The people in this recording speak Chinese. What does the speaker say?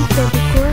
Itu.